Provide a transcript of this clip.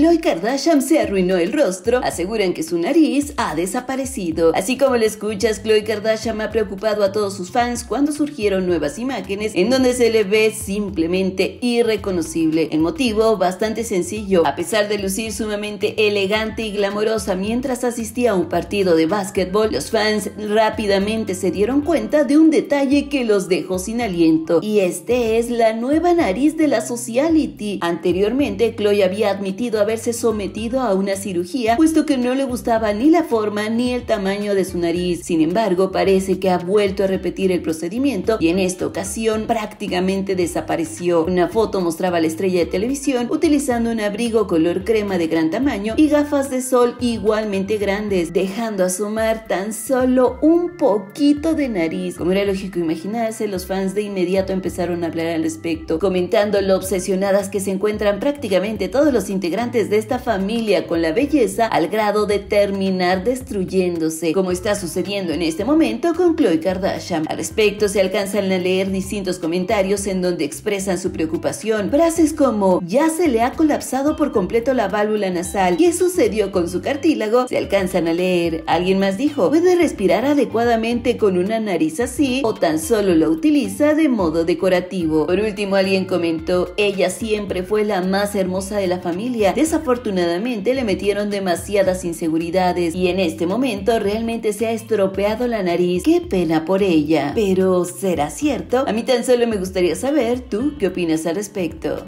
Khloe Kardashian se arruinó el rostro, aseguran que su nariz ha desaparecido. Así como lo escuchas, Khloe Kardashian ha preocupado a todos sus fans cuando surgieron nuevas imágenes en donde se le ve simplemente irreconocible. El motivo bastante sencillo, a pesar de lucir sumamente elegante y glamorosa mientras asistía a un partido de básquetbol, los fans rápidamente se dieron cuenta de un detalle que los dejó sin aliento, y este es la nueva nariz de la Sociality. Anteriormente, Chloe había admitido haberse sometido a una cirugía, puesto que no le gustaba ni la forma ni el tamaño de su nariz. Sin embargo, parece que ha vuelto a repetir el procedimiento y en esta ocasión prácticamente desapareció. Una foto mostraba a la estrella de televisión utilizando un abrigo color crema de gran tamaño y gafas de sol igualmente grandes, dejando asomar tan solo un poquito de nariz. Como era lógico imaginarse, los fans de inmediato empezaron a hablar al respecto, comentando lo obsesionadas que se encuentran prácticamente todos los integrantes de esta familia con la belleza al grado de terminar destruyéndose, como está sucediendo en este momento con Khloe Kardashian. Al respecto se alcanzan a leer distintos comentarios en donde expresan su preocupación, frases como ya se le ha colapsado por completo la válvula nasal, ¿qué sucedió con su cartílago? Se alcanzan a leer. Alguien más dijo, puede respirar adecuadamente con una nariz así o tan solo lo utiliza de modo decorativo. Por último, alguien comentó, ella siempre fue la más hermosa de la familia. Desafortunadamente le metieron demasiadas inseguridades y en este momento realmente se ha estropeado la nariz. Qué pena por ella. Pero ¿será cierto? A mí tan solo me gustaría saber, ¿tú qué opinas al respecto?